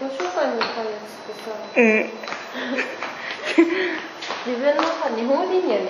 図書館に買うやつってさ。うん。自分のさ日本人だよね。